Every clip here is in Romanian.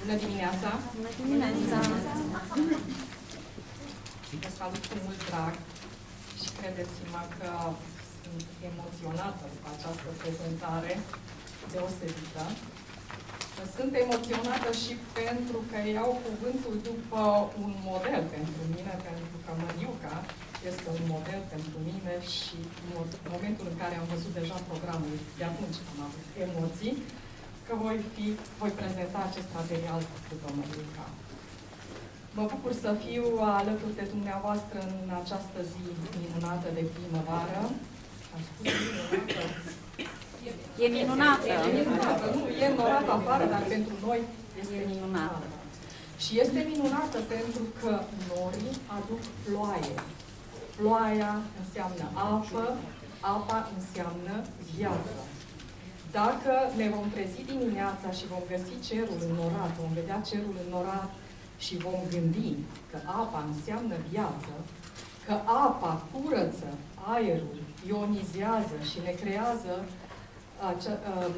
Bună dimineața! Bună dimineața! Vă salut cu mult drag și credeți-mă că sunt emoționată după această prezentare deosebită. Sunt emoționată și pentru că iau cuvântul după un model pentru mine, pentru că Măriuca este un model pentru mine și în momentul în care am văzut deja programul, de atunci am avut emoții, că voi, fi, voi prezenta acest material după Măriuca. Mă bucur să fiu alături de dumneavoastră în această zi minunată de primăvară. Am spus minunată. E minunată. E minunată. Nu, e norat afară, dar pentru noi este E minunată. Și este minunată pentru că norii aduc ploaie. Ploaia înseamnă apă, apa înseamnă viață. Dacă ne vom trezi dimineața și vom găsi cerul înnorat, vom vedea cerul înnorat și vom gândi că apa înseamnă viață, că apa curăță aerul, ionizează și ne creează acea, um,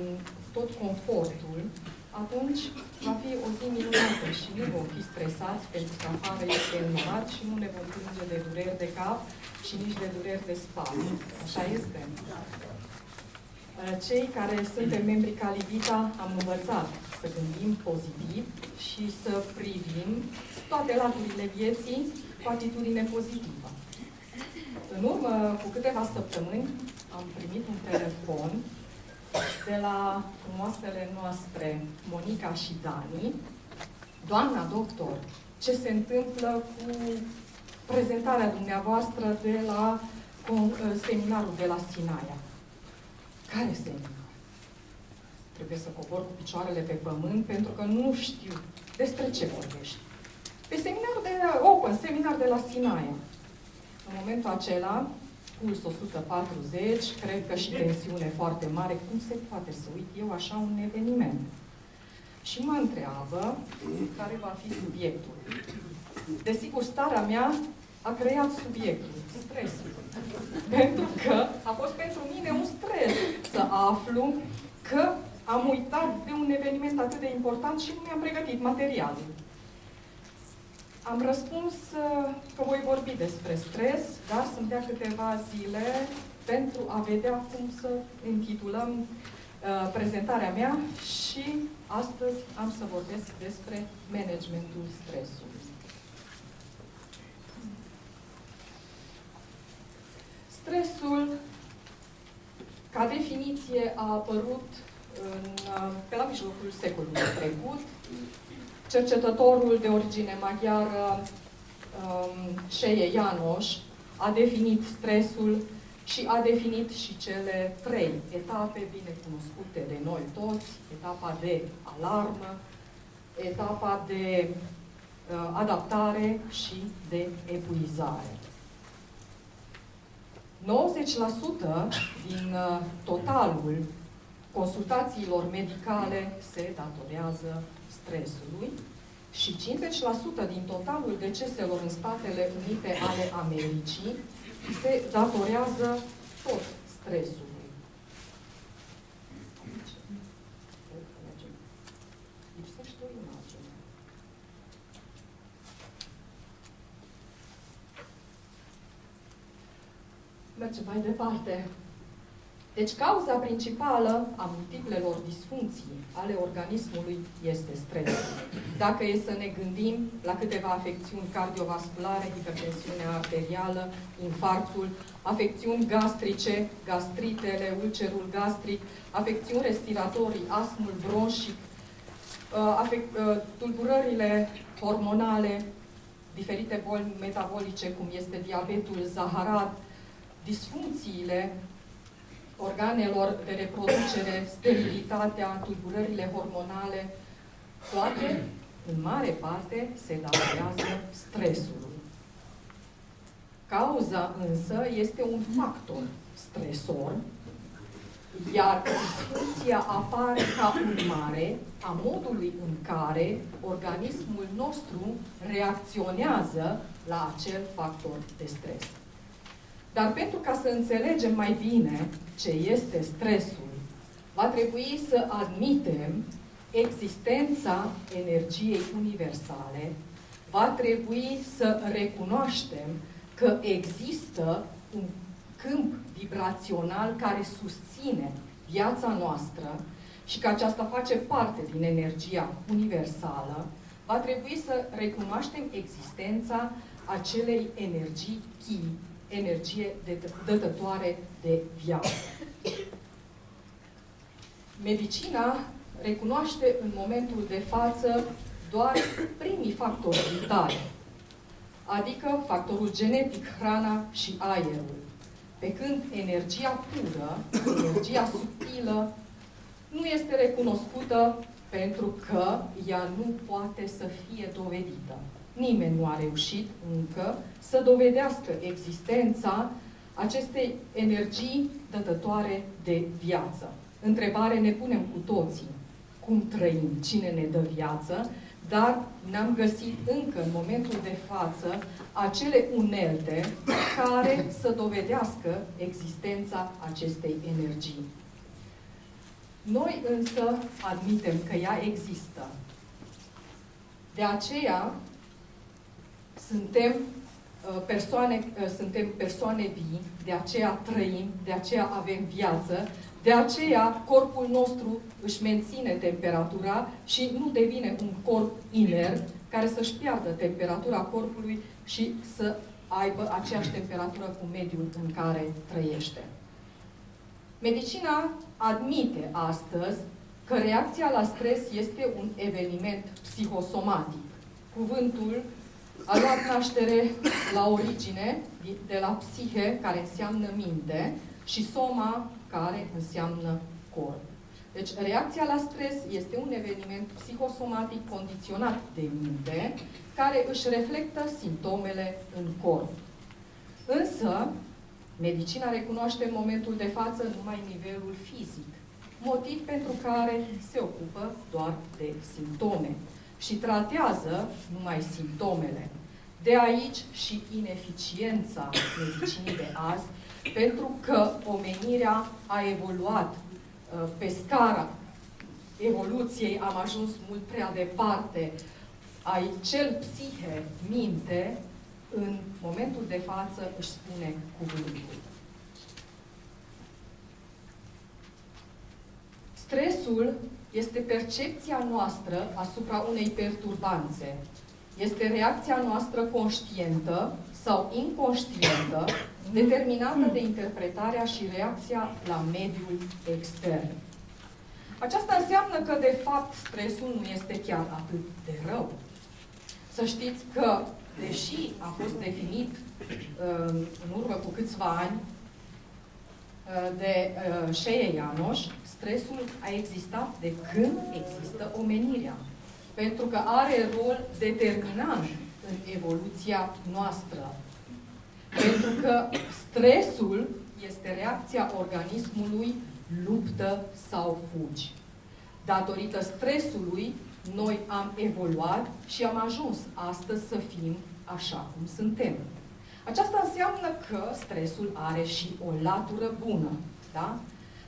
tot confortul, atunci va fi o zi minunată și nu vom fi stresați pentru că afară este înnorat și nu ne vom plânge de dureri de cap și nici de dureri de spate. Așa este. Cei care suntem membri Calivita am învățat să gândim pozitiv și să privim toate laturile vieții cu atitudine pozitivă. În urmă, cu câteva săptămâni, am primit un telefon de la frumoasele noastre, Monica și Dani, doamna doctor, ce se întâmplă cu prezentarea dumneavoastră de la seminarul de la Sinaia. Care seminar? Trebuie să cobor cu picioarele pe pământ pentru că nu știu despre ce vorbești. Pe seminar de Open, seminar de la Sinaia. În momentul acela, puls 140, cred că și tensiune foarte mare. Cum se poate să uit eu așa un eveniment? Și mă întreabă care va fi subiectul. Desigur, starea mea a creat subiectul, stresul. Pentru că a fost pentru mine un stres să aflu că am uitat de un eveniment atât de important și nu mi-am pregătit materialul. Am răspuns uh, că voi vorbi despre stres, dar sunt de câteva zile pentru a vedea cum să intitulăm uh, prezentarea mea și astăzi am să vorbesc despre managementul stresului. Stresul, ca definiție, a apărut în, uh, pe la mijlocul secolului trecut cercetătorul de origine maghiară, um, Șeie Ianoș, a definit stresul și a definit și cele trei etape bine cunoscute de noi toți, etapa de alarmă, etapa de uh, adaptare și de epuizare. 90% din uh, totalul consultațiilor medicale se datorează stresului și 50% din totalul deceselor în Statele Unite ale Americii se datorează tot stresului. Mergem mai departe. Deci cauza principală a multiplelor disfuncții ale organismului este stresul. Dacă e să ne gândim la câteva afecțiuni cardiovasculare, hipertensiunea arterială, infarctul, afecțiuni gastrice, gastritele, ulcerul gastric, afecțiuni respiratorii, asmul bronșic, uh, uh, tulburările hormonale, diferite boli metabolice, cum este diabetul, zaharat, disfuncțiile organelor de reproducere, sterilitatea, tulburările hormonale, toate, în mare parte, se datorează stresului. Cauza însă este un factor stresor, iar disfuncția apare ca urmare a modului în care organismul nostru reacționează la acel factor de stres. Dar pentru ca să înțelegem mai bine ce este stresul, va trebui să admitem existența energiei universale, va trebui să recunoaștem că există un câmp vibrațional care susține viața noastră și că aceasta face parte din energia universală, va trebui să recunoaștem existența acelei energii chi, energie dătătoare de viață. Medicina recunoaște în momentul de față doar primii factori vitali, adică factorul genetic, hrana și aerul. Pe când energia pură, energia subtilă, nu este recunoscută pentru că ea nu poate să fie dovedită. Nimeni nu a reușit încă să dovedească existența acestei energii dătătoare de viață. Întrebare ne punem cu toții. Cum trăim? Cine ne dă viață? Dar n-am găsit încă, în momentul de față, acele unelte care să dovedească existența acestei energii. Noi însă admitem că ea există. De aceea suntem uh, persoane, uh, suntem persoane vii, de aceea trăim, de aceea avem viață, de aceea corpul nostru își menține temperatura și nu devine un corp inert care să-și piardă temperatura corpului și să aibă aceeași temperatură cu mediul în care trăiește. Medicina admite astăzi că reacția la stres este un eveniment psihosomatic. Cuvântul a luat naștere la origine de la psihe, care înseamnă minte, și soma, care înseamnă corp. Deci, reacția la stres este un eveniment psihosomatic condiționat de minte, care își reflectă simptomele în corp. Însă, medicina recunoaște în momentul de față numai nivelul fizic, motiv pentru care se ocupă doar de simptome și tratează numai simptomele. De aici și ineficiența medicinii de azi, pentru că omenirea a evoluat uh, pe scara evoluției, am ajuns mult prea departe. Ai cel psihe, minte, în momentul de față își spune cuvântul. Stresul este percepția noastră asupra unei perturbanțe. Este reacția noastră conștientă sau inconștientă, determinată de interpretarea și reacția la mediul extern. Aceasta înseamnă că, de fapt, stresul nu este chiar atât de rău. Să știți că, deși a fost definit uh, în urmă cu câțiva ani uh, de uh, Șeie Ianoș, stresul a existat de când există omenirea. Pentru că are rol determinant în evoluția noastră. Pentru că stresul este reacția organismului luptă sau fugi. Datorită stresului, noi am evoluat și am ajuns astăzi să fim așa cum suntem. Aceasta înseamnă că stresul are și o latură bună. Da?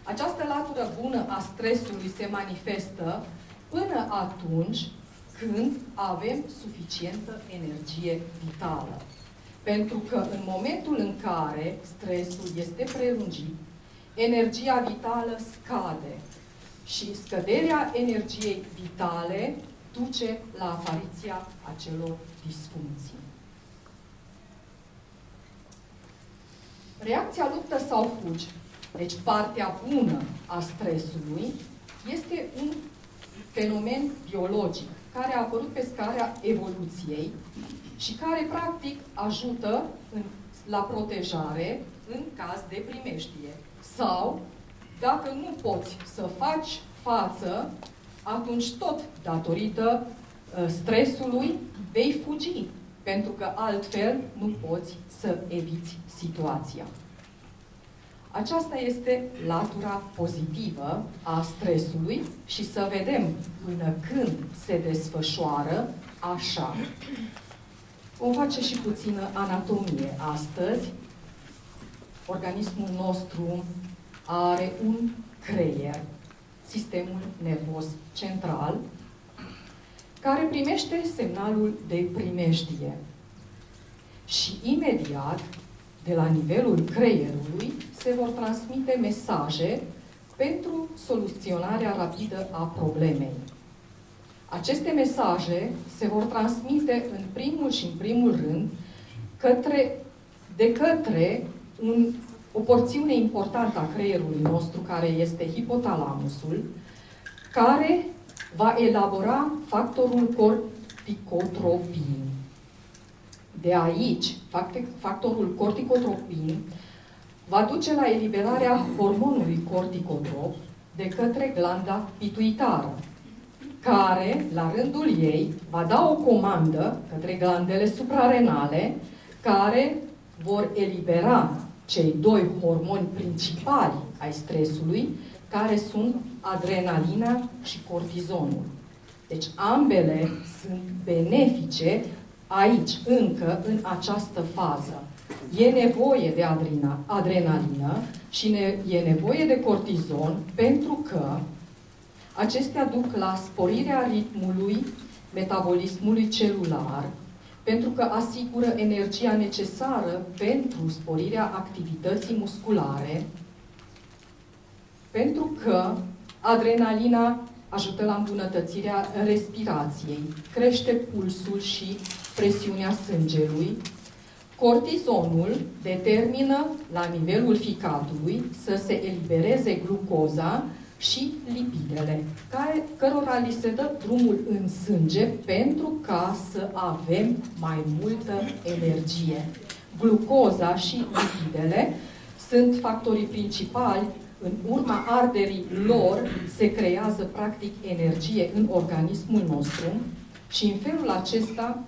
Această latură bună a stresului se manifestă până atunci când avem suficientă energie vitală. Pentru că în momentul în care stresul este prelungit, energia vitală scade și scăderea energiei vitale duce la apariția acelor disfuncții. Reacția luptă sau fugi, deci partea bună a stresului, este un fenomen biologic care a apărut pe scara evoluției și care, practic, ajută în, la protejare în caz de primejdie. Sau, dacă nu poți să faci față, atunci tot datorită uh, stresului vei fugi, pentru că altfel nu poți să eviți situația. Aceasta este latura pozitivă a stresului și să vedem până când se desfășoară așa. Vom face și puțină anatomie astăzi. Organismul nostru are un creier sistemul nervos central, care primește semnalul de primejdie. Și imediat, de la nivelul creierului, se vor transmite mesaje pentru soluționarea rapidă a problemei. Aceste mesaje se vor transmite în primul și în primul rând către, de către un, o porțiune importantă a creierului nostru, care este hipotalamusul, care va elabora factorul corticotropin. De aici, factorul corticotropin va duce la eliberarea hormonului corticotrop de către glanda pituitară, care, la rândul ei, va da o comandă către glandele suprarenale, care vor elibera cei doi hormoni principali ai stresului, care sunt adrenalina și cortizonul. Deci ambele sunt benefice aici, încă, în această fază. E nevoie de adrena, adrenalină și ne, e nevoie de cortizon pentru că acestea duc la sporirea ritmului metabolismului celular, pentru că asigură energia necesară pentru sporirea activității musculare, pentru că adrenalina ajută la îmbunătățirea respirației, crește pulsul și presiunea sângelui. Cortizonul determină la nivelul ficatului să se elibereze glucoza și lipidele, care, cărora li se dă drumul în sânge pentru ca să avem mai multă energie. Glucoza și lipidele sunt factorii principali în urma arderii lor se creează practic energie în organismul nostru și în felul acesta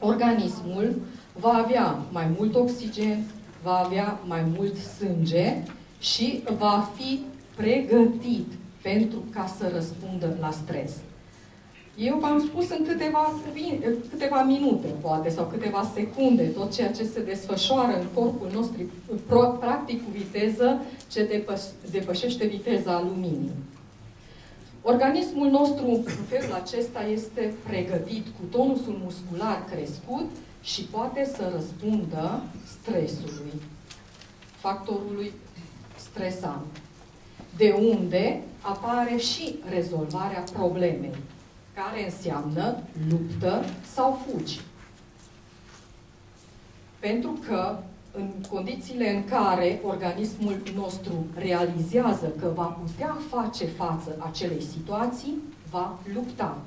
organismul va avea mai mult oxigen, va avea mai mult sânge și va fi pregătit pentru ca să răspundă la stres. Eu v-am spus în câteva, câteva minute, poate, sau câteva secunde, tot ceea ce se desfășoară în corpul nostru, practic cu viteză ce depășește viteza luminii. Organismul nostru, în felul acesta, este pregătit cu tonusul muscular crescut și poate să răspundă stresului, factorului stresant, de unde apare și rezolvarea problemei care înseamnă luptă sau fugi. Pentru că în condițiile în care organismul nostru realizează că va putea face față acelei situații, va lupta.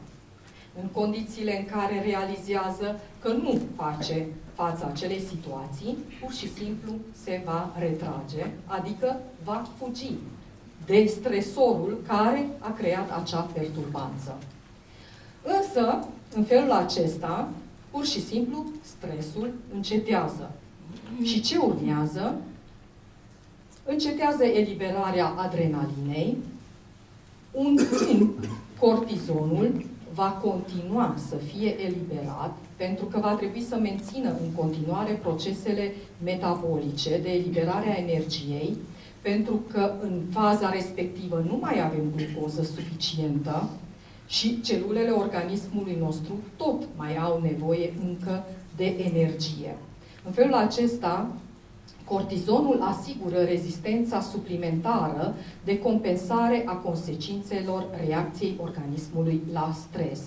În condițiile în care realizează că nu face față acelei situații, pur și simplu se va retrage, adică va fugi de stresorul care a creat acea perturbanță. Însă, în felul acesta, pur și simplu, stresul încetează. Și ce urmează? Încetează eliberarea adrenalinei, un timp cortizonul va continua să fie eliberat pentru că va trebui să mențină în continuare procesele metabolice de eliberare a energiei, pentru că în faza respectivă nu mai avem glucoză suficientă, și celulele organismului nostru tot mai au nevoie încă de energie. În felul acesta, cortizonul asigură rezistența suplimentară de compensare a consecințelor reacției organismului la stres.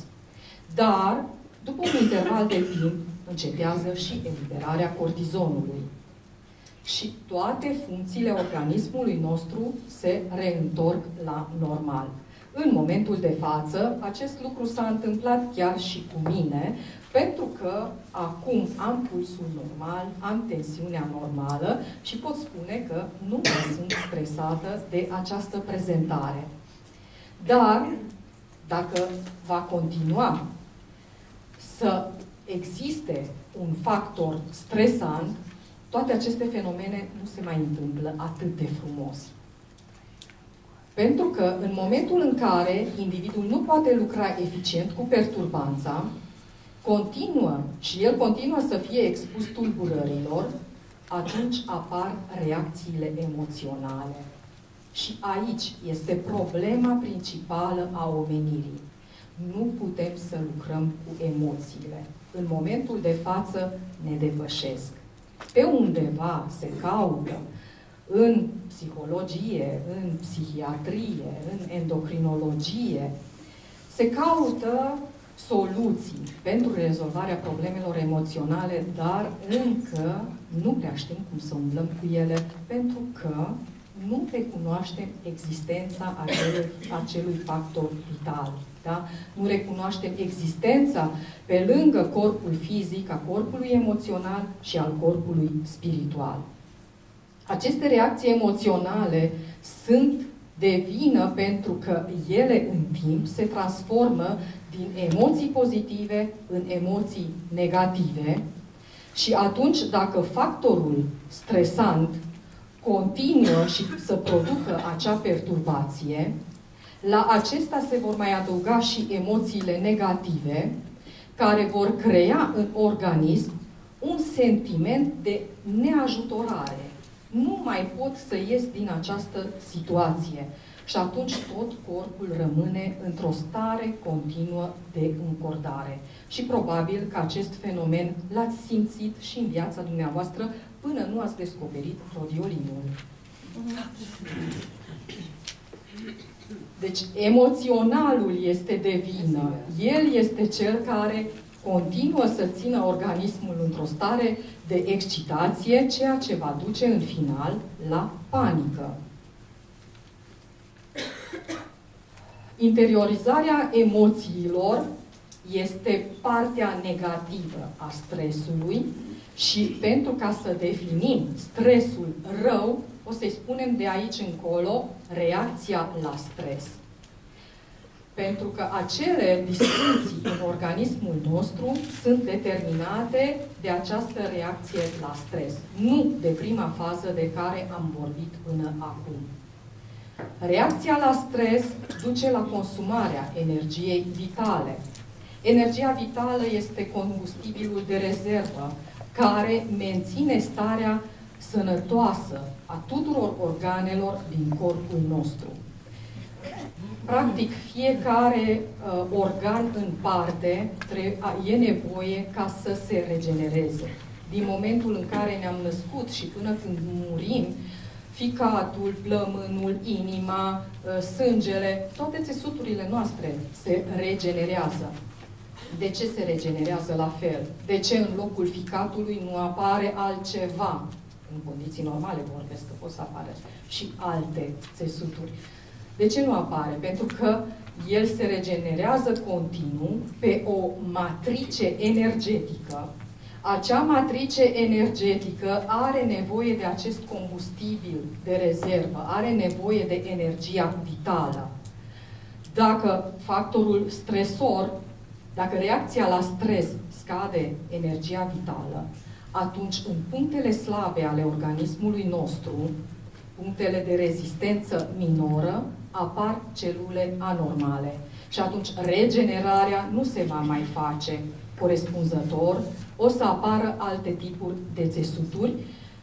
Dar, după un interval de timp, încetează și eliberarea cortizonului. Și toate funcțiile organismului nostru se reîntorc la normal. În momentul de față, acest lucru s-a întâmplat chiar și cu mine, pentru că acum am pulsul normal, am tensiunea normală și pot spune că nu mai sunt stresată de această prezentare. Dar, dacă va continua să existe un factor stresant, toate aceste fenomene nu se mai întâmplă atât de frumos. Pentru că în momentul în care individul nu poate lucra eficient cu perturbanța, continuă și el continuă să fie expus tulburărilor, atunci apar reacțiile emoționale. Și aici este problema principală a omenirii. Nu putem să lucrăm cu emoțiile. În momentul de față ne depășesc. Pe undeva se caută în psihologie, în psihiatrie, în endocrinologie, se caută soluții pentru rezolvarea problemelor emoționale, dar încă nu prea știm cum să umblăm cu ele, pentru că nu recunoaștem existența acelui, acelui factor vital. Da? Nu recunoaștem existența pe lângă corpul fizic, a corpului emoțional și al corpului spiritual. Aceste reacții emoționale sunt de vină pentru că ele în timp se transformă din emoții pozitive în emoții negative și atunci dacă factorul stresant continuă și să producă acea perturbație, la acesta se vor mai adăuga și emoțiile negative, care vor crea în organism un sentiment de neajutorare. Nu mai pot să ies din această situație. Și atunci tot corpul rămâne într-o stare continuă de încordare. Și probabil că acest fenomen l-ați simțit și în viața dumneavoastră până nu ați descoperit rodiolinul. Deci emoționalul este de vină. El este cel care continuă să țină organismul într-o stare de excitație, ceea ce va duce în final la panică. Interiorizarea emoțiilor este partea negativă a stresului și pentru ca să definim stresul rău, o să-i spunem de aici încolo reacția la stres. Pentru că acele disfuncții în organismul nostru sunt determinate de această reacție la stres, nu de prima fază de care am vorbit până acum. Reacția la stres duce la consumarea energiei vitale. Energia vitală este combustibilul de rezervă care menține starea sănătoasă a tuturor organelor din corpul nostru. Practic, fiecare uh, organ în parte e nevoie ca să se regenereze. Din momentul în care ne-am născut și până când murim, ficatul, plămânul, inima, uh, sângele, toate țesuturile noastre se regenerează. De ce se regenerează la fel? De ce în locul ficatului nu apare altceva? În condiții normale vorbesc că pot să apară și alte țesuturi. De ce nu apare? Pentru că el se regenerează continuu pe o matrice energetică. Acea matrice energetică are nevoie de acest combustibil de rezervă, are nevoie de energia vitală. Dacă factorul stresor, dacă reacția la stres scade energia vitală, atunci în punctele slabe ale organismului nostru, punctele de rezistență minoră, apar celule anormale. Și atunci regenerarea nu se va mai face corespunzător, o să apară alte tipuri de țesuturi.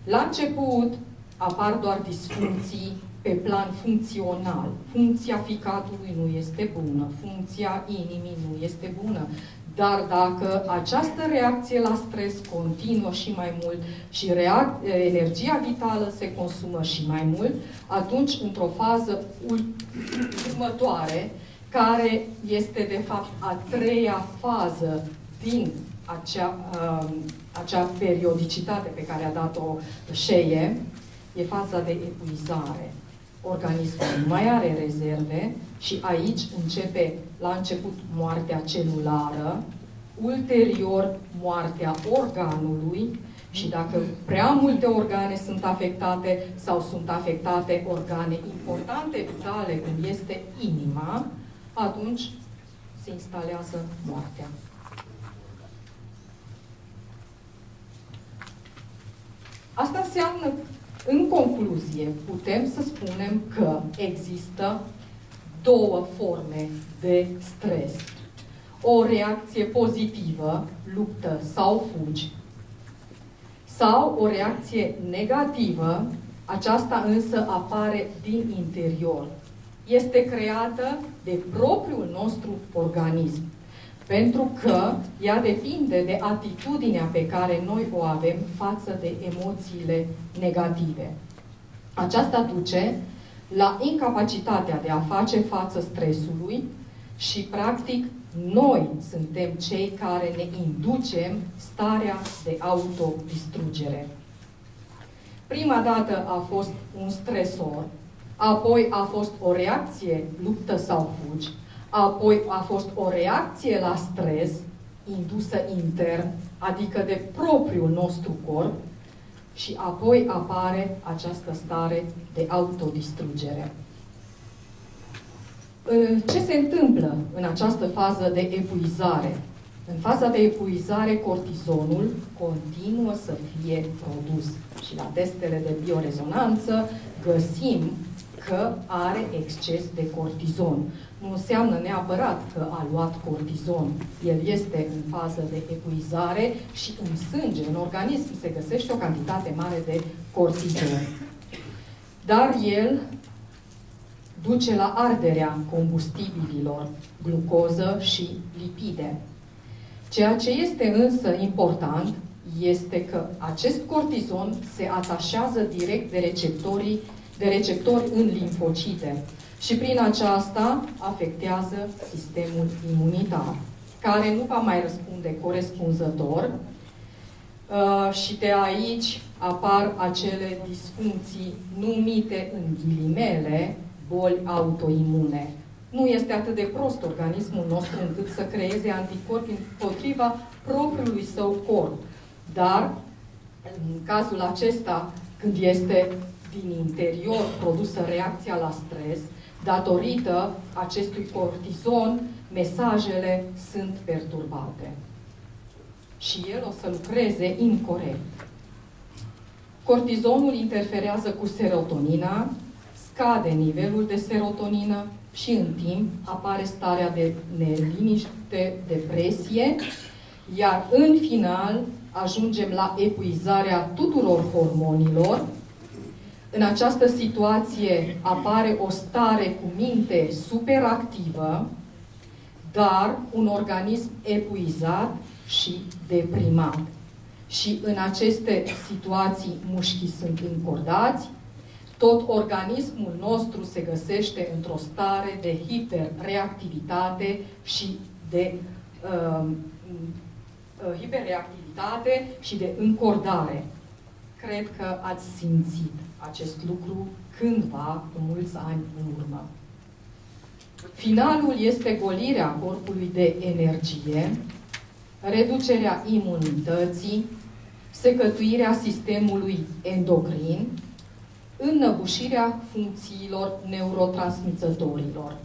La început apar doar disfuncții pe plan funcțional. Funcția ficatului nu este bună, funcția inimii nu este bună, dar dacă această reacție la stres continuă și mai mult și energia vitală se consumă și mai mult, atunci, într-o fază următoare, care este, de fapt, a treia fază din acea, uh, acea periodicitate pe care a dat-o Șeie, e faza de epuizare. Organismul nu mai are rezerve și aici începe la început moartea celulară, ulterior moartea organului și dacă prea multe organe sunt afectate sau sunt afectate organe importante vitale, cum este inima, atunci se instalează moartea. Asta înseamnă, în concluzie, putem să spunem că există două forme de stres. O reacție pozitivă, luptă sau fugi, sau o reacție negativă, Aceasta însă apare din interior. Este creată de propriul nostru organism. Pentru că ea depinde de atitudinea pe care noi o avem față de emoțiile negative. Aceasta duce la incapacitatea de a face față stresului și, practic, noi suntem cei care ne inducem starea de autodistrugere. Prima dată a fost un stresor, apoi a fost o reacție luptă sau fugi, apoi a fost o reacție la stres indusă intern, adică de propriul nostru corp, și apoi apare această stare de autodistrugere. Ce se întâmplă în această fază de epuizare? În faza de epuizare, cortizonul continuă să fie produs. Și la testele de biorezonanță găsim că are exces de cortizon. Nu înseamnă neapărat că a luat cortizon. El este în fază de epuizare și în sânge, în organism, se găsește o cantitate mare de cortizon. Dar el duce la arderea combustibililor, glucoză și lipide. Ceea ce este însă important este că acest cortizon se atașează direct de receptorii de receptori în limfocite și prin aceasta afectează sistemul imunitar, care nu va mai răspunde corespunzător uh, și de aici apar acele disfuncții numite în ghilimele boli autoimune. Nu este atât de prost organismul nostru încât să creeze anticorpi împotriva propriului său corp. Dar, în cazul acesta, când este din interior produsă reacția la stres, datorită acestui cortizon, mesajele sunt perturbate. Și el o să lucreze incorrect. Cortizonul interferează cu serotonina, scade nivelul de serotonină și în timp apare starea de neliniște, depresie, iar în final ajungem la epuizarea tuturor hormonilor, în această situație apare o stare cu minte superactivă, dar un organism epuizat și deprimat. Și în aceste situații mușchii sunt încordați, tot organismul nostru se găsește într-o stare de hiperreactivitate și de uh, uh, hiperreactivitate și de încordare. Cred că ați simțit acest lucru cândva, cu mulți ani în urmă. Finalul este golirea corpului de energie, reducerea imunității, secătuirea sistemului endocrin, înnăbușirea funcțiilor neurotransmițătorilor.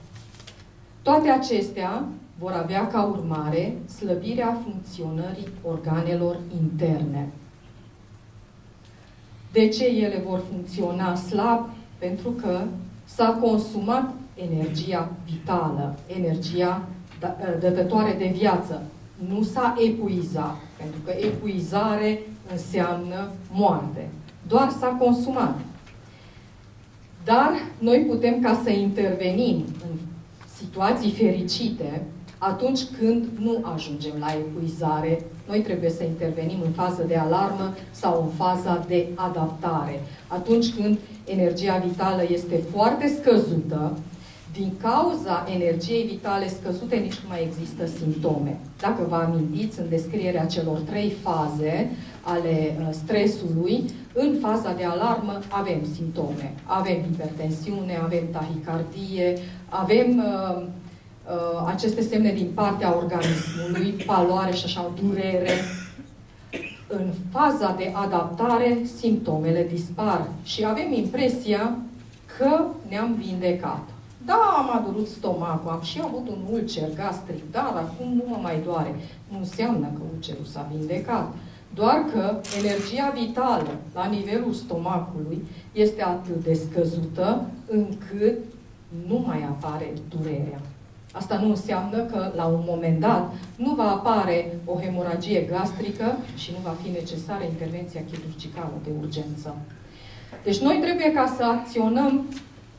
Toate acestea vor avea ca urmare slăbirea funcționării organelor interne. De ce ele vor funcționa slab? Pentru că s-a consumat energia vitală, energia da, ă, dătătoare de viață. Nu s-a epuizat, pentru că epuizare înseamnă moarte. Doar s-a consumat. Dar noi putem ca să intervenim în situații fericite, atunci când nu ajungem la epuizare, noi trebuie să intervenim în fază de alarmă sau în faza de adaptare. Atunci când energia vitală este foarte scăzută, din cauza energiei vitale scăzute nici nu mai există simptome. Dacă vă amintiți în descrierea celor trei faze ale uh, stresului, în faza de alarmă avem simptome. Avem hipertensiune, avem tahicardie, avem uh, uh, aceste semne din partea organismului, paloare și așa, durere. În faza de adaptare, simptomele dispar și avem impresia că ne-am vindecat. Da, m-a durut stomacul, am și avut un ulcer gastric, dar acum nu mă mai doare. Nu înseamnă că ulcerul s-a vindecat. Doar că energia vitală la nivelul stomacului este atât de scăzută încât nu mai apare durerea. Asta nu înseamnă că la un moment dat nu va apare o hemoragie gastrică și nu va fi necesară intervenția chirurgicală de urgență. Deci noi trebuie ca să acționăm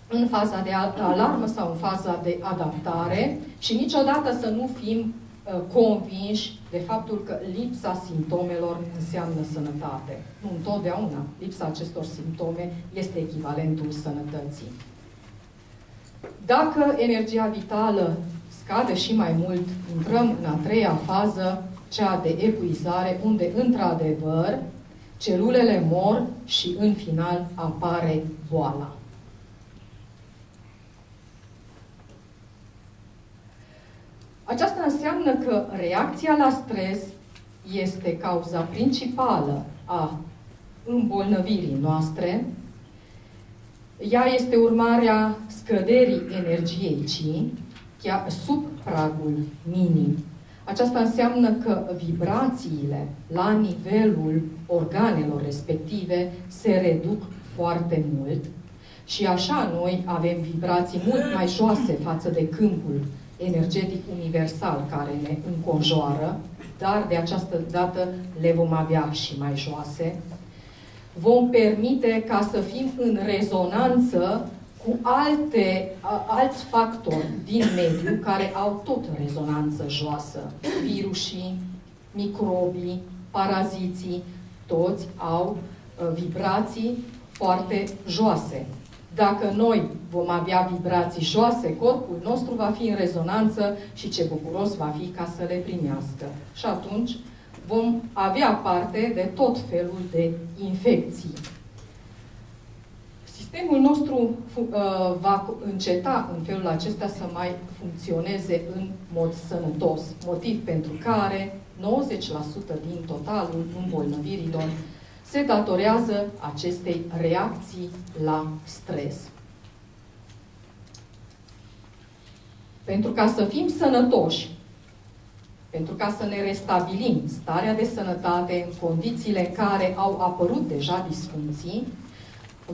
în faza de alarmă sau în faza de adaptare și niciodată să nu fim uh, convinși de faptul că lipsa simptomelor înseamnă sănătate. Nu întotdeauna. Lipsa acestor simptome este echivalentul sănătății. Dacă energia vitală scade și mai mult, intrăm în a treia fază, cea de epuizare, unde, într-adevăr, celulele mor și, în final, apare boala. Aceasta înseamnă că reacția la stres este cauza principală a îmbolnăvirii noastre. Ea este urmarea scăderii energiei chi, chiar sub pragul minim. Aceasta înseamnă că vibrațiile la nivelul organelor respective se reduc foarte mult și așa noi avem vibrații mult mai joase față de câmpul energetic universal care ne înconjoară, dar de această dată le vom avea și mai joase. Vom permite ca să fim în rezonanță cu alte, alți factori din mediu care au tot rezonanță joasă. Virusii, microbii, paraziții, toți au uh, vibrații foarte joase. Dacă noi vom avea vibrații joase, corpul nostru va fi în rezonanță și ce bucuros va fi ca să le primească. Și atunci vom avea parte de tot felul de infecții. Sistemul nostru uh, va înceta în felul acesta să mai funcționeze în mod sănătos, motiv pentru care 90% din totalul îmbolnăvirilor se datorează acestei reacții la stres. Pentru ca să fim sănătoși, pentru ca să ne restabilim starea de sănătate în condițiile în care au apărut deja disfuncții,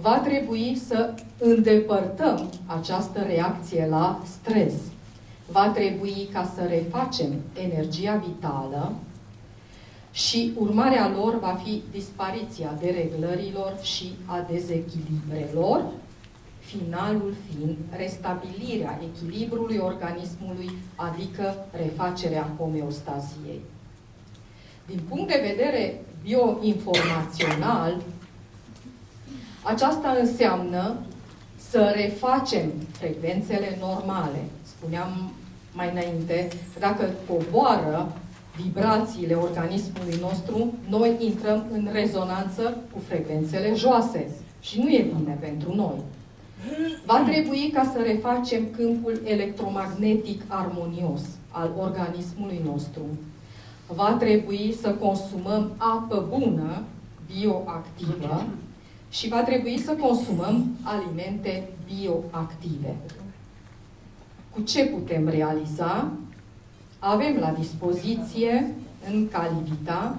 va trebui să îndepărtăm această reacție la stres. Va trebui ca să refacem energia vitală și urmarea lor va fi dispariția dereglărilor și a dezechilibrelor, finalul fiind restabilirea echilibrului organismului, adică refacerea homeostaziei. Din punct de vedere bioinformațional, aceasta înseamnă să refacem frecvențele normale. Spuneam mai înainte, dacă coboară vibrațiile organismului nostru, noi intrăm în rezonanță cu frecvențele joase și nu e bine pentru noi. Va trebui ca să refacem câmpul electromagnetic armonios al organismului nostru. Va trebui să consumăm apă bună, bioactivă, și va trebui să consumăm alimente bioactive. Cu ce putem realiza? Avem la dispoziție în Calivita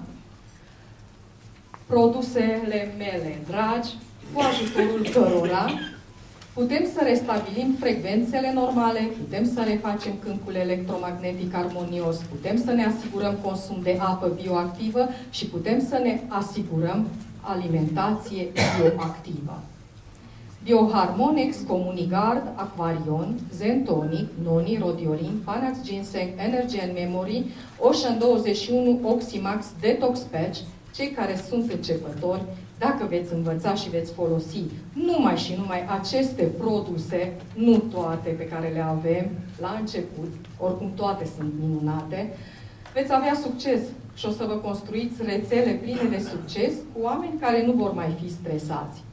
produsele mele dragi, cu ajutorul cărora putem să restabilim frecvențele normale, putem să refacem câmpul electromagnetic armonios, putem să ne asigurăm consum de apă bioactivă și putem să ne asigurăm alimentație bioactivă. Bioharmonex, Comunigard, Aquarion, Zentonic, Noni, Rodiorin, Panax Ginseng, Energy and Memory, Ocean 21, Oximax, Detox Patch, cei care sunt începători, dacă veți învăța și veți folosi numai și numai aceste produse, nu toate pe care le avem la început, oricum toate sunt minunate, veți avea succes și o să vă construiți rețele pline de succes cu oameni care nu vor mai fi stresați.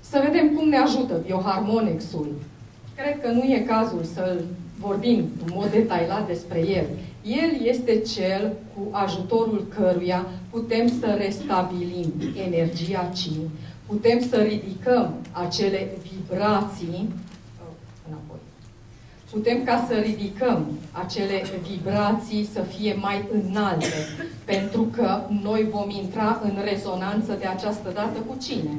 Să vedem cum ne ajută bioharmonexul. Cred că nu e cazul să vorbim în mod detailat despre el. El este cel cu ajutorul căruia putem să restabilim energia chi, putem să ridicăm acele vibrații putem ca să ridicăm acele vibrații să fie mai înalte, pentru că noi vom intra în rezonanță de această dată cu cine?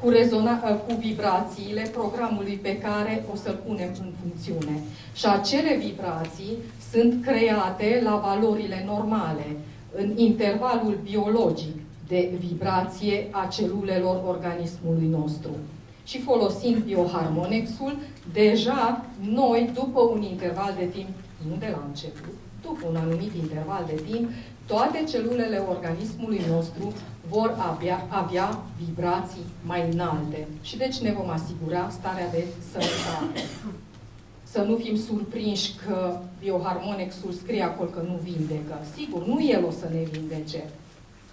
Cu, rezona, ă, cu vibrațiile programului pe care o să-l punem în funcțiune. Și acele vibrații sunt create la valorile normale, în intervalul biologic de vibrație a celulelor organismului nostru. Și folosind bioharmonexul, deja noi, după un interval de timp, nu de la început, după un anumit interval de timp, toate celulele organismului nostru vor avea, avea vibrații mai înalte. Și deci ne vom asigura starea de sănătate. Să nu fim surprinși că bioharmonexul scrie acolo că nu vindecă. Sigur, nu el o să ne vindece.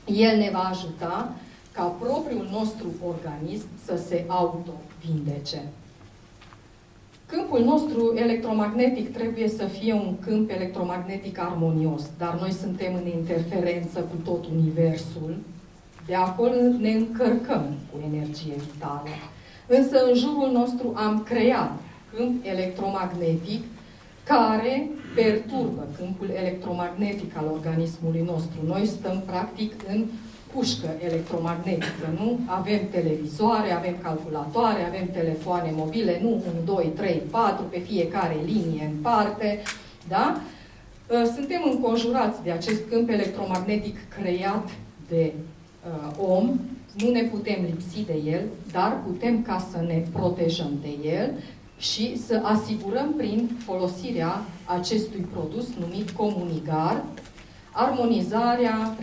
El ne va ajuta ca propriul nostru organism să se auto-vindece. Câmpul nostru electromagnetic trebuie să fie un câmp electromagnetic armonios, dar noi suntem în interferență cu tot Universul. De acolo ne încărcăm cu energie vitală. Însă în jurul nostru am creat câmp electromagnetic care perturbă câmpul electromagnetic al organismului nostru. Noi stăm practic în pușcă electromagnetică, nu? Avem televizoare, avem calculatoare, avem telefoane mobile, nu 1, 2, 3, 4, pe fiecare linie în parte, da? Uh, suntem înconjurați de acest câmp electromagnetic creat de uh, om, nu ne putem lipsi de el, dar putem ca să ne protejăm de el și să asigurăm prin folosirea acestui produs numit comunigar, armonizarea,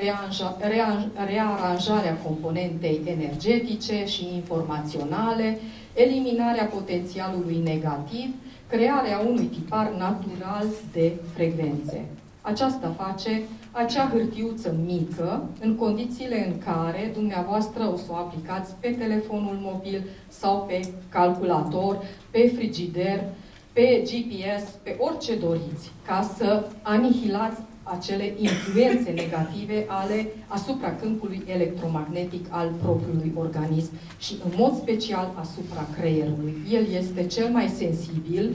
rearanjarea componentei energetice și informaționale, eliminarea potențialului negativ, crearea unui tipar natural de frecvențe. Aceasta face acea hârtiuță mică în condițiile în care dumneavoastră o să o aplicați pe telefonul mobil sau pe calculator, pe frigider, pe GPS, pe orice doriți, ca să anihilați acele influențe negative ale asupra câmpului electromagnetic al propriului organism și în mod special asupra creierului. El este cel mai sensibil,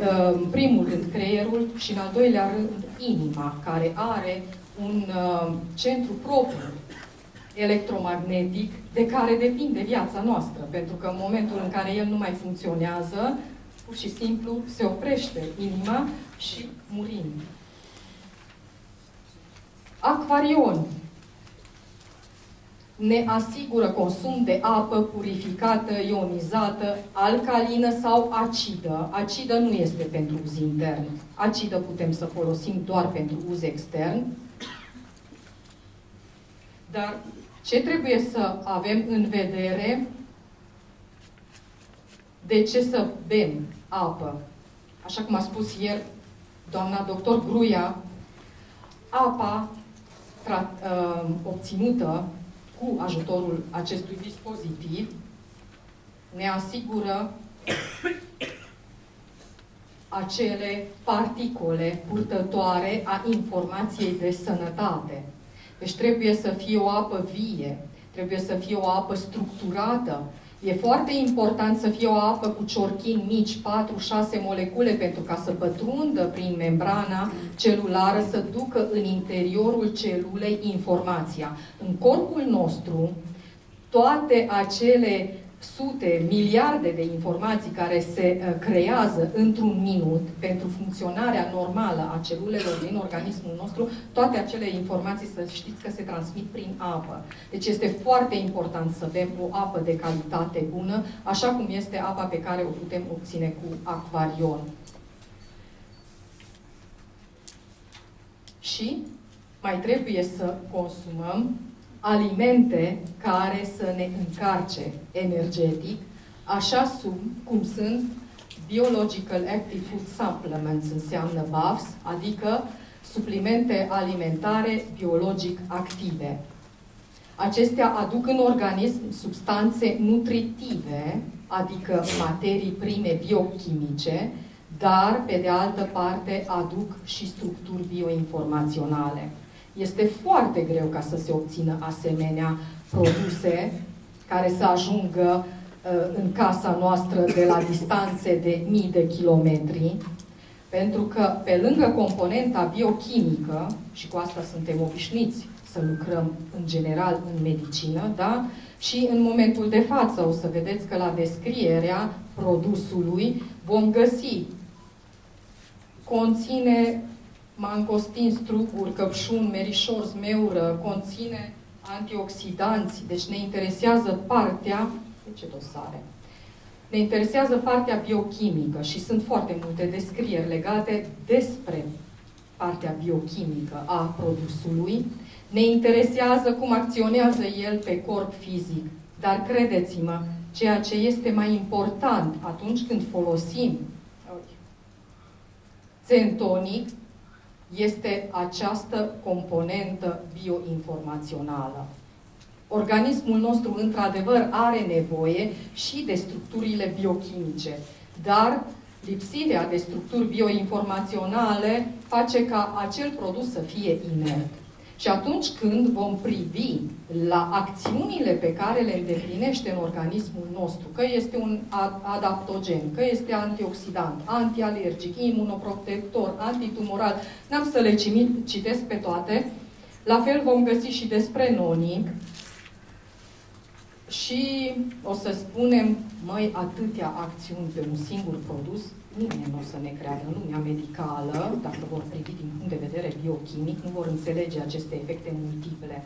uh, în primul rând creierul și în al doilea rând inima, care are un uh, centru propriu electromagnetic de care depinde viața noastră, pentru că în momentul în care el nu mai funcționează, pur și simplu se oprește inima și murim. Acvarion ne asigură consum de apă purificată, ionizată, alcalină sau acidă. Acidă nu este pentru uz intern. Acidă putem să folosim doar pentru uz extern. Dar ce trebuie să avem în vedere? De ce să bem apă? Așa cum a spus ieri doamna doctor Gruia, apa uh, obținută cu ajutorul acestui dispozitiv ne asigură acele particole purtătoare a informației de sănătate. Deci trebuie să fie o apă vie, trebuie să fie o apă structurată, E foarte important să fie o apă cu ciorchini mici, 4-6 molecule, pentru ca să pătrundă prin membrana celulară, să ducă în interiorul celulei informația. În corpul nostru, toate acele sute, miliarde de informații care se uh, creează într-un minut pentru funcționarea normală a celulelor din organismul nostru, toate acele informații să știți că se transmit prin apă. Deci este foarte important să bem o apă de calitate bună, așa cum este apa pe care o putem obține cu acvarion. Și mai trebuie să consumăm alimente care să ne încarce energetic, așa sub, cum sunt Biological Active Food Supplements, înseamnă BAFS, adică suplimente alimentare biologic active. Acestea aduc în organism substanțe nutritive, adică materii prime biochimice, dar, pe de altă parte, aduc și structuri bioinformaționale. Este foarte greu ca să se obțină asemenea produse care să ajungă uh, în casa noastră de la distanțe de mii de kilometri, pentru că pe lângă componenta biochimică, și cu asta suntem obișnuiți să lucrăm în general în medicină, da? și în momentul de față o să vedeți că la descrierea produsului vom găsi conține mangostin, struguri, căpșun, merișor, zmeură, conține antioxidanți, deci ne interesează partea, de ce dosare? Ne interesează partea biochimică și sunt foarte multe descrieri legate despre partea biochimică a produsului. Ne interesează cum acționează el pe corp fizic, dar credeți-mă, ceea ce este mai important atunci când folosim centonic este această componentă bioinformațională. Organismul nostru, într-adevăr, are nevoie și de structurile biochimice, dar lipsirea de structuri bioinformaționale face ca acel produs să fie inert. Și atunci când vom privi la acțiunile pe care le îndeplinește în organismul nostru, că este un adaptogen, că este antioxidant, antialergic, imunoprotector, antitumoral, n-am să le citesc pe toate, la fel vom găsi și despre noni, și o să spunem, măi, atâtea acțiuni pe un singur produs, nimeni nu o să ne creadă în lumea medicală, dacă vor privi din punct de vedere biochimic, nu vor înțelege aceste efecte multiple.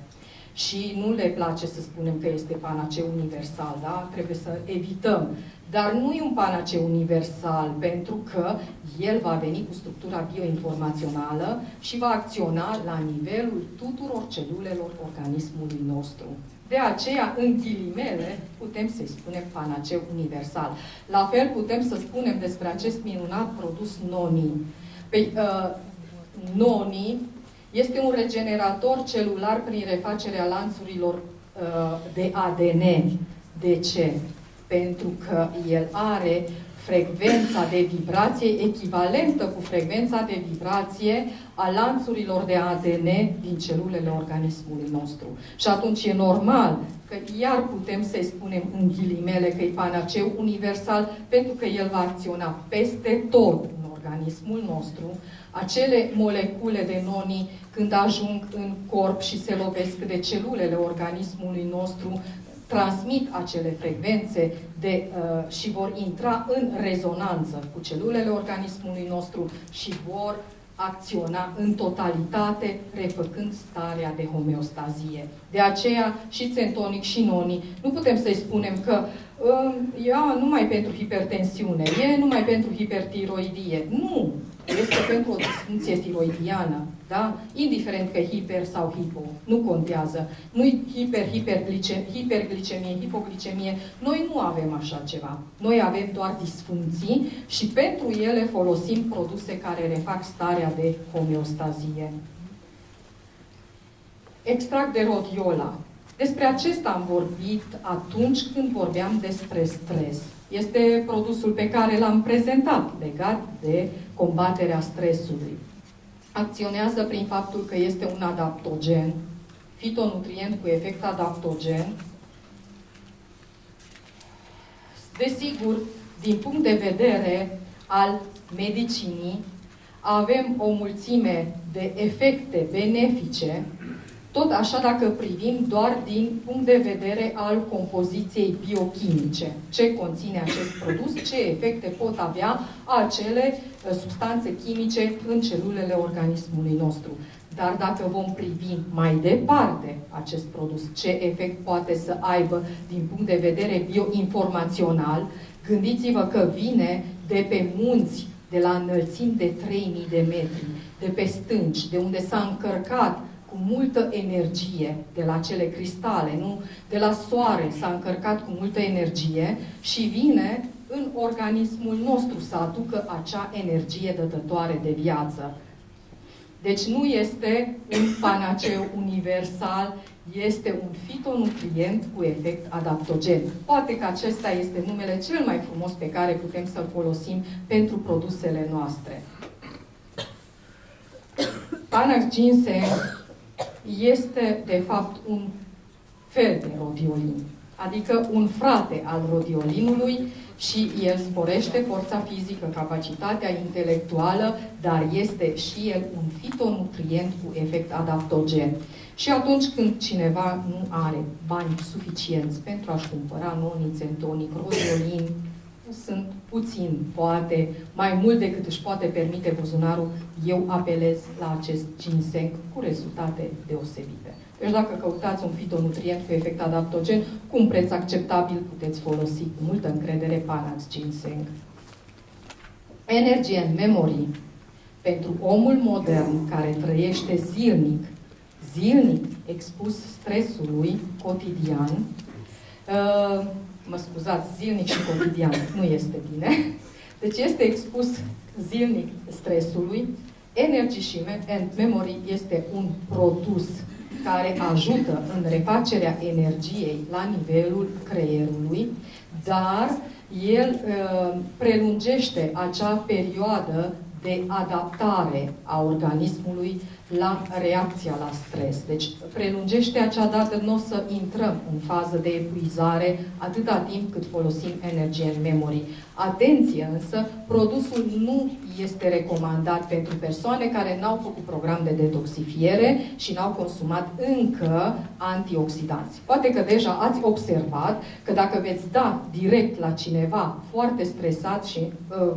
Și nu le place să spunem că este panaceu universal, da? Trebuie să evităm. Dar nu e un panaceu universal, pentru că el va veni cu structura bioinformațională și va acționa la nivelul tuturor celulelor organismului nostru. De aceea, în ghilimele, putem să-i spunem panaceu universal. La fel putem să spunem despre acest minunat produs noni. Păi, uh, noni este un regenerator celular prin refacerea lanțurilor uh, de ADN. De ce? Pentru că el are frecvența de vibrație echivalentă cu frecvența de vibrație a lanțurilor de ADN din celulele organismului nostru. Și atunci e normal că iar putem să-i spunem în ghilimele că e panaceu universal, pentru că el va acționa peste tot în organismul nostru, acele molecule de noni, când ajung în corp și se lovesc de celulele organismului nostru, transmit acele frecvențe de, uh, și vor intra în rezonanță cu celulele organismului nostru și vor acționa în totalitate, refăcând starea de homeostazie. De aceea și centonic și noni, nu putem să-i spunem că uh, ia numai pentru hipertensiune, e numai pentru hipertiroidie. Nu! Este pentru o disfuncție tiroidiană, da? Indiferent că hiper sau hipo, nu contează. Nu-i hiper, hiperglice, hiperglicemie, hipoglicemie. Noi nu avem așa ceva. Noi avem doar disfuncții și pentru ele folosim produse care refac starea de homeostazie. Extract de rodiola. Despre acesta am vorbit atunci când vorbeam despre stres. Este produsul pe care l-am prezentat legat de combaterea stresului. Acționează prin faptul că este un adaptogen, fitonutrient cu efect adaptogen. Desigur, din punct de vedere al medicinii, avem o mulțime de efecte benefice tot așa dacă privim doar din punct de vedere al compoziției biochimice, ce conține acest produs, ce efecte pot avea acele uh, substanțe chimice în celulele organismului nostru. Dar dacă vom privi mai departe acest produs, ce efect poate să aibă din punct de vedere bioinformațional, gândiți-vă că vine de pe munți de la înălțimi de 3000 de metri, de pe stânci, de unde s-a încărcat cu multă energie de la cele cristale, nu? De la soare s-a încărcat cu multă energie și vine în organismul nostru să aducă acea energie dătătoare de viață. Deci nu este un panaceu universal, este un fitonutrient cu efect adaptogen. Poate că acesta este numele cel mai frumos pe care putem să-l folosim pentru produsele noastre. Panax ginseng este, de fapt, un fel de rodiolin, adică un frate al rodiolinului și el sporește forța fizică, capacitatea intelectuală, dar este și el un fitonutrient cu efect adaptogen. Și atunci când cineva nu are bani suficienți pentru a-și cumpăra nonițe, tonic, rodiolin, sunt puțin, poate, mai mult decât își poate permite buzunarul, eu apelez la acest ginseng cu rezultate deosebite. Deci dacă căutați un fitonutrient cu efect adaptogen, cu un preț acceptabil, puteți folosi cu multă încredere Panax Ginseng. Energy and Memory. Pentru omul modern care trăiește zilnic, zilnic expus stresului cotidian, uh, mă scuzați, zilnic și cotidian, nu este bine, deci este expus zilnic stresului, Energy și and Memory este un produs care ajută în refacerea energiei la nivelul creierului, dar el uh, prelungește acea perioadă de adaptare a organismului la reacția la stres. Deci prelungește acea dată, nu o să intrăm în fază de epuizare atâta timp cât folosim energie în memory. Atenție însă, produsul nu este recomandat pentru persoane care n-au făcut program de detoxifiere și n-au consumat încă antioxidanți. Poate că deja ați observat că dacă veți da direct la cineva foarte stresat și uh,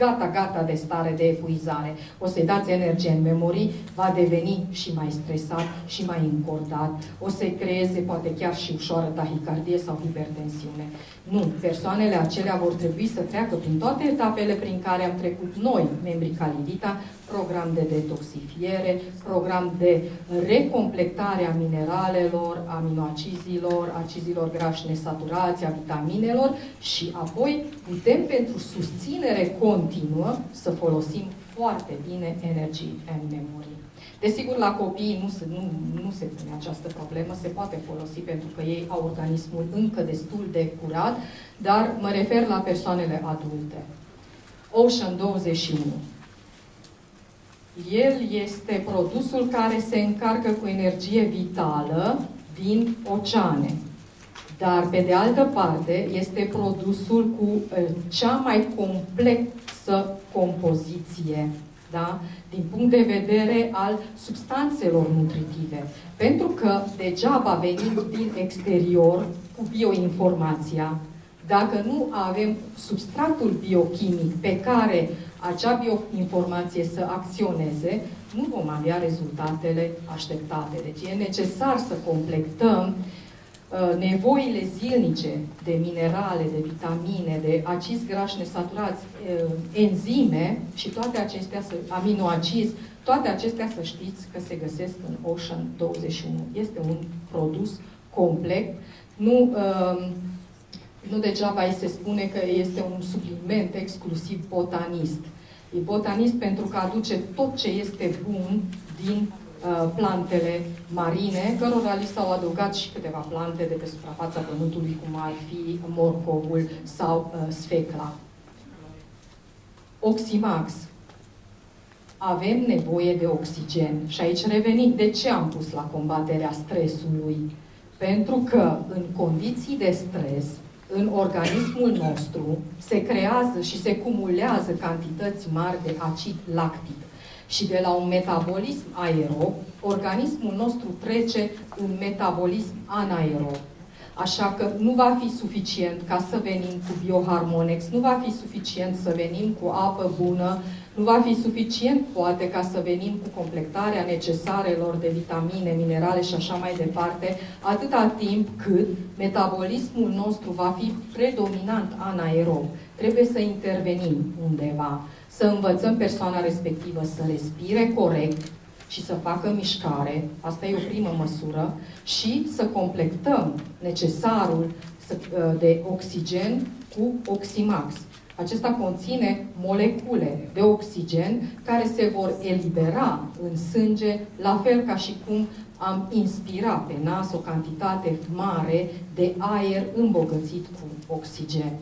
gata, gata de stare de epuizare. O să-i dați energie în memorii, va deveni și mai stresat și mai încordat. O să-i creeze poate chiar și ușoară tahicardie sau hipertensiune. Nu, persoanele acelea vor trebui să treacă prin toate etapele prin care am trecut noi, membrii Calidita, program de detoxifiere, program de recompletare a mineralelor, aminoacizilor, acizilor grași nesaturați, a vitaminelor și apoi putem pentru susținere continuă să folosim foarte bine energy and memory. Desigur, la copii nu se, nu, nu se pune această problemă, se poate folosi pentru că ei au organismul încă destul de curat, dar mă refer la persoanele adulte. Ocean 21. El este produsul care se încarcă cu energie vitală din oceane. Dar, pe de altă parte, este produsul cu uh, cea mai complexă compoziție da? din punct de vedere al substanțelor nutritive. Pentru că degeaba venim din exterior cu bioinformația, dacă nu avem substratul biochimic pe care acea bioinformație să acționeze, nu vom avea rezultatele așteptate. Deci e necesar să completăm uh, Uh, nevoile zilnice de minerale, de vitamine, de acizi grași nesaturați, uh, enzime și toate acestea, aminoacizi, toate acestea să știți că se găsesc în Ocean 21. Este un produs complet. Nu, um, nu degeaba îi se spune că este un supliment exclusiv botanist. E botanist pentru că aduce tot ce este bun din Uh, plantele marine, cărora li s-au adăugat și câteva plante de pe suprafața pământului, cum ar fi morcovul sau uh, sfecla. Oximax. Avem nevoie de oxigen. Și aici revenim. De ce am pus la combaterea stresului? Pentru că în condiții de stres, în organismul nostru se creează și se cumulează cantități mari de acid lactic și de la un metabolism aerob, organismul nostru trece în metabolism anaerob. Așa că nu va fi suficient ca să venim cu bioharmonex, nu va fi suficient să venim cu apă bună, nu va fi suficient, poate, ca să venim cu completarea necesarelor de vitamine, minerale și așa mai departe, atâta timp cât metabolismul nostru va fi predominant anaerob. Trebuie să intervenim undeva să învățăm persoana respectivă să respire corect și să facă mișcare, asta e o primă măsură, și să completăm necesarul ă, de oxigen cu Oximax. Acesta conține molecule de oxigen care se vor elibera în sânge, la fel ca și cum am inspirat pe nas o cantitate mare de aer îmbogățit cu oxigen.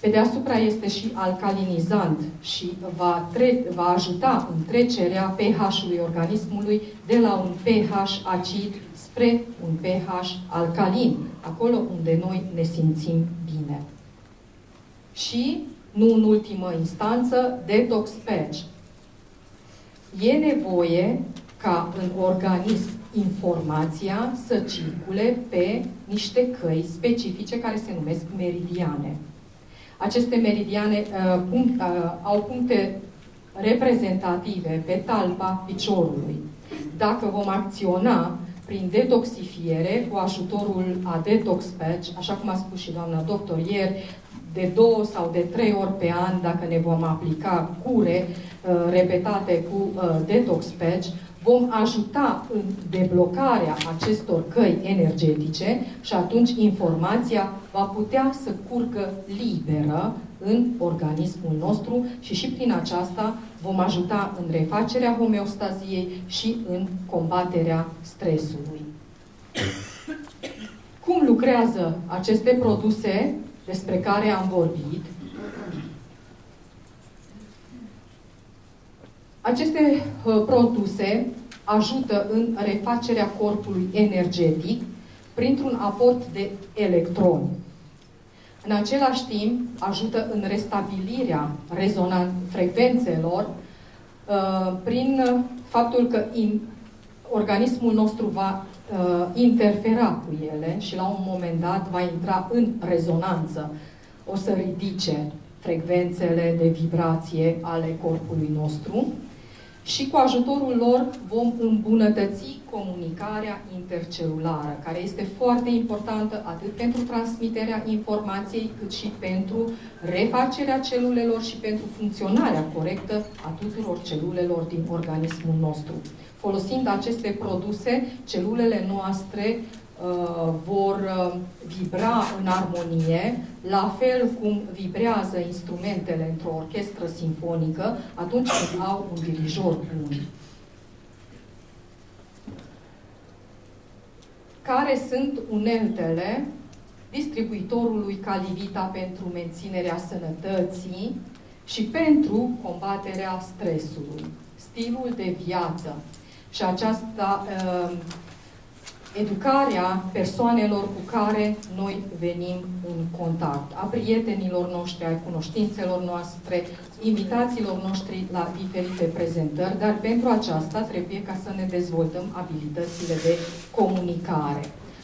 Pe deasupra este și alcalinizant și va, tre- va ajuta în trecerea pH-ului organismului de la un pH acid spre un pH alcalin, acolo unde noi ne simțim bine. Și, nu în ultimă instanță, detox patch. E nevoie ca în organism informația să circule pe niște căi specifice care se numesc meridiane. Aceste meridiane uh, punct, uh, au puncte reprezentative pe talpa piciorului. Dacă vom acționa prin detoxifiere cu ajutorul a Detox Patch, așa cum a spus și doamna doctor ieri, de două sau de trei ori pe an, dacă ne vom aplica cure uh, repetate cu uh, Detox Patch, vom ajuta în deblocarea acestor căi energetice și atunci informația va putea să curgă liberă în organismul nostru și și prin aceasta vom ajuta în refacerea homeostaziei și în combaterea stresului. Cum lucrează aceste produse despre care am vorbit? Aceste uh, produse ajută în refacerea corpului energetic printr-un aport de electroni. În același timp, ajută în restabilirea rezonan- frecvențelor uh, prin faptul că in, organismul nostru va uh, interfera cu ele și la un moment dat va intra în rezonanță. O să ridice frecvențele de vibrație ale corpului nostru și cu ajutorul lor vom îmbunătăți comunicarea intercelulară, care este foarte importantă atât pentru transmiterea informației, cât și pentru refacerea celulelor și pentru funcționarea corectă a tuturor celulelor din organismul nostru. Folosind aceste produse, celulele noastre uh, vor uh, vibra în armonie, la fel cum vibrează instrumentele într-o orchestră simfonică atunci când au un dirijor bun. Care sunt uneltele distribuitorului Calivita pentru menținerea sănătății și pentru combaterea stresului. Stilul de viață și aceasta uh, educarea persoanelor cu care noi venim în contact, a prietenilor noștri, a cunoștințelor noastre, invitațiilor noștri la diferite prezentări, dar pentru aceasta trebuie ca să ne dezvoltăm abilitățile de comunicare.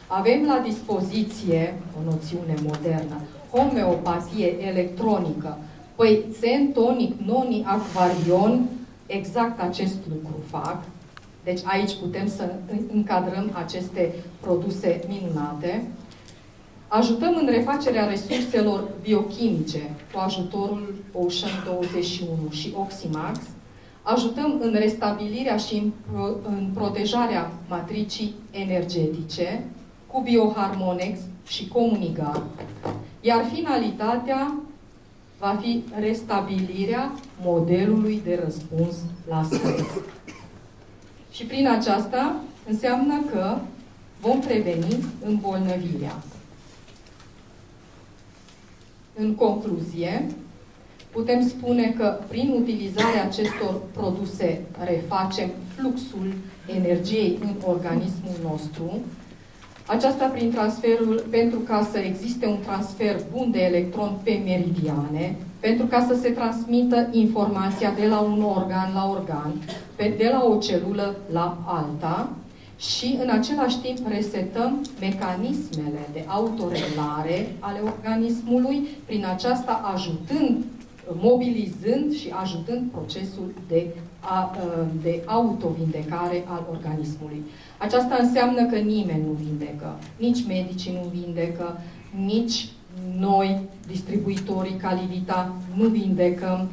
Avem la dispoziție o noțiune modernă, homeopatie electronică. Păi, zen, tonic, noni, acvarion, exact acest lucru fac, deci aici putem să încadrăm aceste produse minunate. Ajutăm în refacerea resurselor biochimice cu ajutorul Ocean 21 și Oximax. Ajutăm în restabilirea și în protejarea matricii energetice cu Bioharmonex și Comunigar. Iar finalitatea va fi restabilirea modelului de răspuns la stres. Și prin aceasta înseamnă că vom preveni îmbolnăvirea. În concluzie, putem spune că prin utilizarea acestor produse refacem fluxul energiei în organismul nostru, aceasta prin transferul, pentru ca să existe un transfer bun de electron pe meridiane, pentru ca să se transmită informația de la un organ la organ, de la o celulă la alta și în același timp resetăm mecanismele de autoreglare ale organismului, prin aceasta ajutând, mobilizând și ajutând procesul de, a, de autovindecare al organismului. Aceasta înseamnă că nimeni nu vindecă, nici medicii nu vindecă, nici noi, distribuitorii Calivita, nu vindecăm.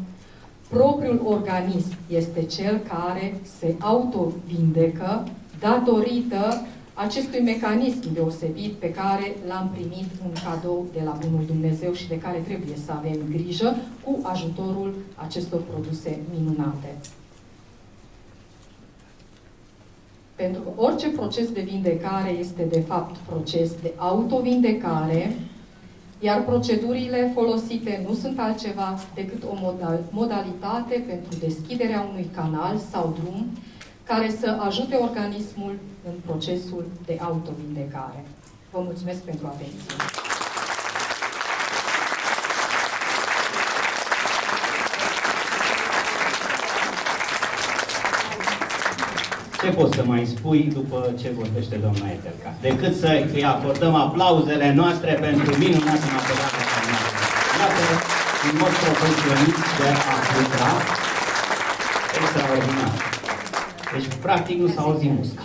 Propriul organism este cel care se autovindecă datorită acestui mecanism deosebit pe care l-am primit un cadou de la Bunul Dumnezeu și de care trebuie să avem grijă cu ajutorul acestor produse minunate. Pentru că orice proces de vindecare este de fapt proces de autovindecare, iar procedurile folosite nu sunt altceva decât o modalitate pentru deschiderea unui canal sau drum care să ajute organismul în procesul de autovindecare. Vă mulțumesc pentru atenție. Ce poți să mai spui după ce vorbește doamna Etelca? Decât să îi acordăm aplauzele noastre pentru minunată materială Iată, în mod profesionist de a lucra Extraordinar. Deci, practic, nu s-a auzit musca.